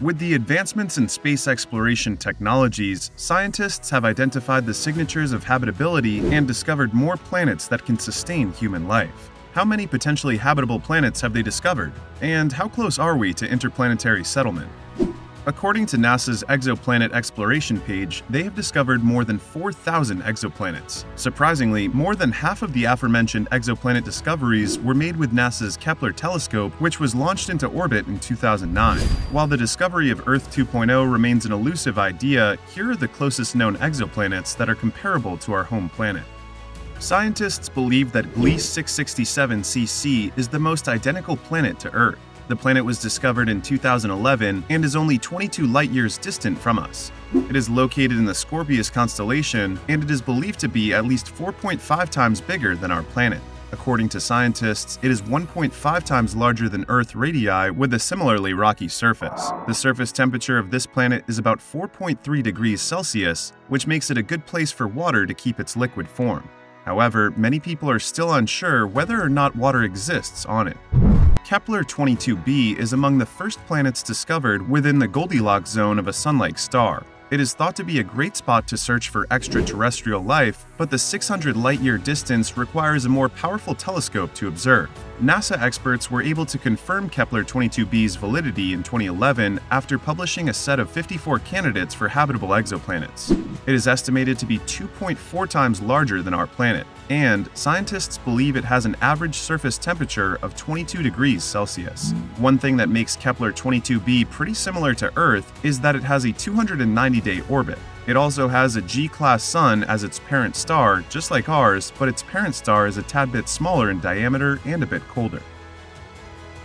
With the advancements in space exploration technologies, scientists have identified the signatures of habitability and discovered more planets that can sustain human life. How many potentially habitable planets have they discovered? And how close are we to interplanetary settlement? According to NASA's exoplanet exploration page, they have discovered more than 4,000 exoplanets. Surprisingly, more than half of the aforementioned exoplanet discoveries were made with NASA's Kepler telescope, which was launched into orbit in 2009. While the discovery of Earth 2.0 remains an elusive idea, here are the closest known exoplanets that are comparable to our home planet. Scientists believe that Gliese 667 cc is the most identical planet to Earth. The planet was discovered in 2011 and is only 22 light years distant from us. It is located in the Scorpius constellation, and it is believed to be at least 4.5 times bigger than our planet. According to scientists, it is 1.5 times larger than Earth radii with a similarly rocky surface. The surface temperature of this planet is about 4.3 degrees Celsius, which makes it a good place for water to keep its liquid form. However, many people are still unsure whether or not water exists on it. Kepler 22b is among the first planets discovered within the Goldilocks zone of a sun-like star. It is thought to be a great spot to search for extraterrestrial life, but the 600 light-year distance requires a more powerful telescope to observe. NASA experts were able to confirm Kepler 22b's validity in 2011 after publishing a set of 54 candidates for habitable exoplanets. It is estimated to be 2.4 times larger than our planet, and scientists believe it has an average surface temperature of 22 degrees Celsius. One thing that makes Kepler 22b pretty similar to Earth is that it has a 290-day orbit. It also has a G-class sun as its parent star, just like ours, but its parent star is a tad bit smaller in diameter and a bit colder.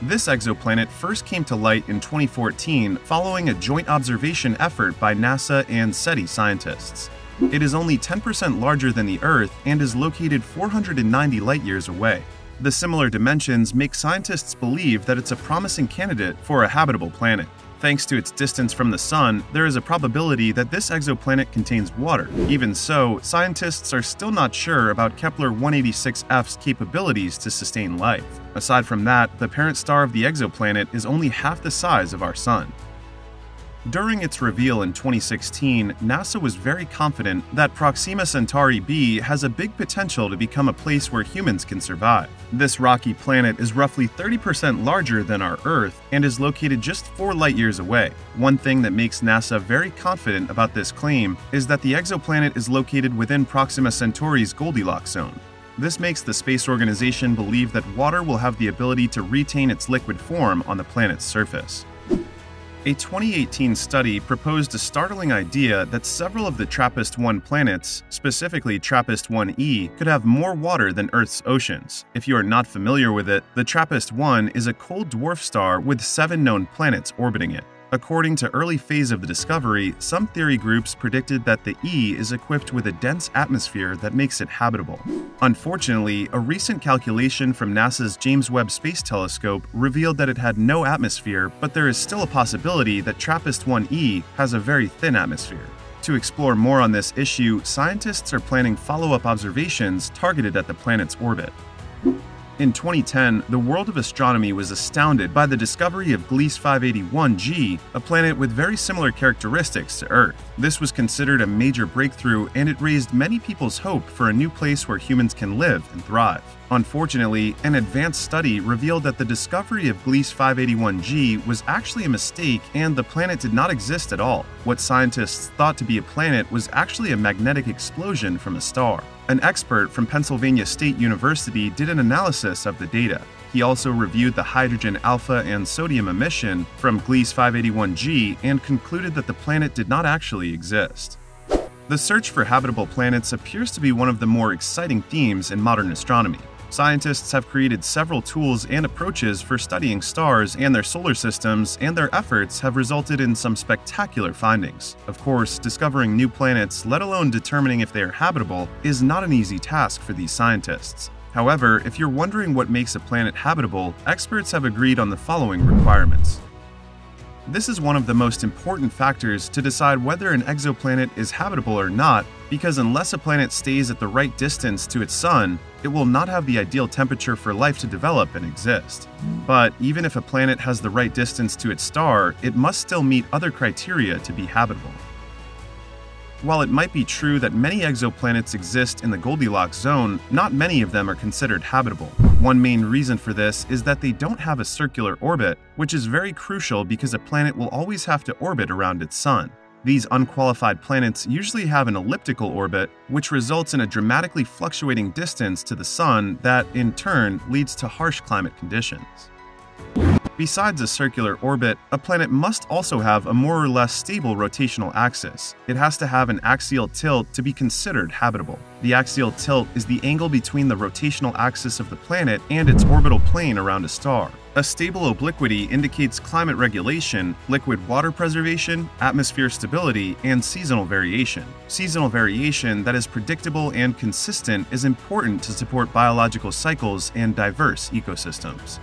This exoplanet first came to light in 2014 following a joint observation effort by NASA and SETI scientists. It is only 10% larger than the Earth and is located 490 light-years away. The similar dimensions make scientists believe that it's a promising candidate for a habitable planet. Thanks to its distance from the Sun, there is a probability that this exoplanet contains water. Even so, scientists are still not sure about Kepler 186f's capabilities to sustain life. Aside from that, the parent star of the exoplanet is only half the size of our Sun. During its reveal in 2016, NASA was very confident that Proxima Centauri b has a big potential to become a place where humans can survive. This rocky planet is roughly 30% larger than our Earth and is located just 4 light years away. One thing that makes NASA very confident about this claim is that the exoplanet is located within Proxima Centauri's Goldilocks zone. This makes the space organization believe that water will have the ability to retain its liquid form on the planet's surface. A 2018 study proposed a startling idea that several of the TRAPPIST-1 planets, specifically TRAPPIST-1e, could have more water than Earth's oceans. If you are not familiar with it, the TRAPPIST-1 is a cold dwarf star with seven known planets orbiting it. According to early phase of the discovery, some theory groups predicted that the E is equipped with a dense atmosphere that makes it habitable. Unfortunately, a recent calculation from NASA's James Webb Space Telescope revealed that it had no atmosphere, but there is still a possibility that TRAPPIST-1e has a very thin atmosphere. To explore more on this issue, scientists are planning follow-up observations targeted at the planet's orbit. In 2010, the world of astronomy was astounded by the discovery of Gliese 581g, a planet with very similar characteristics to Earth. This was considered a major breakthrough and it raised many people's hope for a new place where humans can live and thrive. Unfortunately, an advanced study revealed that the discovery of Gliese 581g was actually a mistake and the planet did not exist at all. What scientists thought to be a planet was actually a magnetic explosion from a star. An expert from Pennsylvania State University did an analysis of the data. He also reviewed the hydrogen alpha and sodium emission from Gliese 581g and concluded that the planet did not actually exist. The search for habitable planets appears to be one of the more exciting themes in modern astronomy. Scientists have created several tools and approaches for studying stars and their solar systems, and their efforts have resulted in some spectacular findings. Of course, discovering new planets, let alone determining if they are habitable, is not an easy task for these scientists. However, if you're wondering what makes a planet habitable, experts have agreed on the following requirements. This is one of the most important factors to decide whether an exoplanet is habitable or not, because unless a planet stays at the right distance to its sun, it will not have the ideal temperature for life to develop and exist. But even if a planet has the right distance to its star, it must still meet other criteria to be habitable. While it might be true that many exoplanets exist in the Goldilocks zone, not many of them are considered habitable. One main reason for this is that they don't have a circular orbit, which is very crucial because a planet will always have to orbit around its sun. These unqualified planets usually have an elliptical orbit, which results in a dramatically fluctuating distance to the sun that, in turn, leads to harsh climate conditions. Besides a circular orbit, a planet must also have a more or less stable rotational axis. It has to have an axial tilt to be considered habitable. The axial tilt is the angle between the rotational axis of the planet and its orbital plane around a star. A stable obliquity indicates climate regulation, liquid water preservation, atmosphere stability, and seasonal variation. Seasonal variation that is predictable and consistent is important to support biological cycles and diverse ecosystems.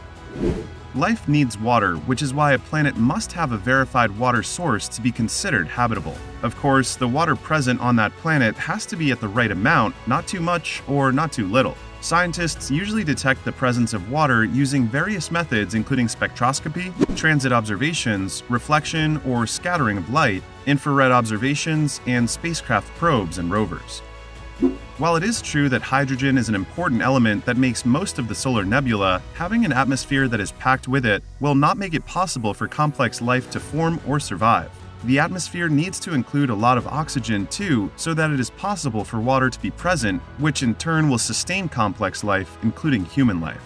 Life needs water, which is why a planet must have a verified water source to be considered habitable. Of course, the water present on that planet has to be at the right amount, not too much or not too little. Scientists usually detect the presence of water using various methods including spectroscopy, transit observations, reflection or scattering of light, infrared observations, and spacecraft probes and rovers. While it is true that hydrogen is an important element that makes most of the solar nebula, having an atmosphere that is packed with it will not make it possible for complex life to form or survive. The atmosphere needs to include a lot of oxygen too, so that it is possible for water to be present, which in turn will sustain complex life, including human life.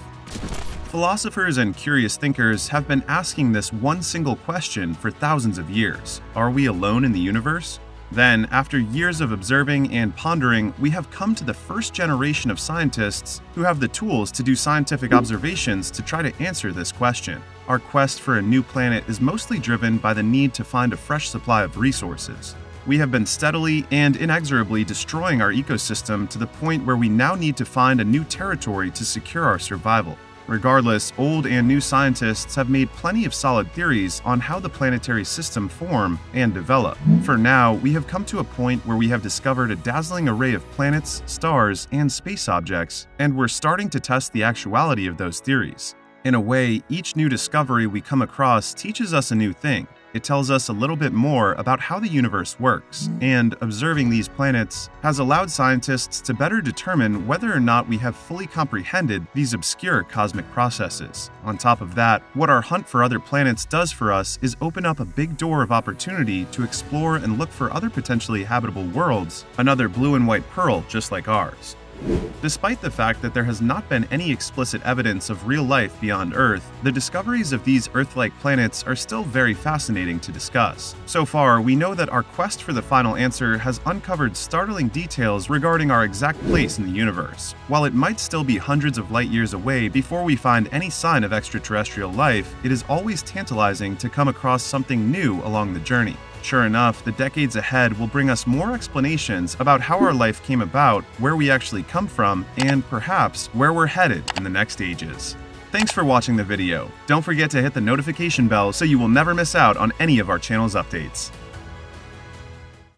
Philosophers and curious thinkers have been asking this one single question for thousands of years Are we alone in the universe? Then, after years of observing and pondering, we have come to the first generation of scientists who have the tools to do scientific observations to try to answer this question. Our quest for a new planet is mostly driven by the need to find a fresh supply of resources. We have been steadily and inexorably destroying our ecosystem to the point where we now need to find a new territory to secure our survival. Regardless, old and new scientists have made plenty of solid theories on how the planetary system form and develop. For now, we have come to a point where we have discovered a dazzling array of planets, stars, and space objects, and we're starting to test the actuality of those theories. In a way, each new discovery we come across teaches us a new thing, it tells us a little bit more about how the universe works, mm. and observing these planets has allowed scientists to better determine whether or not we have fully comprehended these obscure cosmic processes. On top of that, what our hunt for other planets does for us is open up a big door of opportunity to explore and look for other potentially habitable worlds, another blue and white pearl just like ours. Despite the fact that there has not been any explicit evidence of real life beyond Earth, the discoveries of these Earth-like planets are still very fascinating to discuss. So far, we know that our quest for the final answer has uncovered startling details regarding our exact place in the universe. While it might still be hundreds of light years away before we find any sign of extraterrestrial life, it is always tantalizing to come across something new along the journey. Sure enough, the decades ahead will bring us more explanations about how our life came about, where we actually come from, and perhaps where we're headed in the next ages. Thanks for watching the video. Don't forget to hit the notification bell so you will never miss out on any of our channel's updates.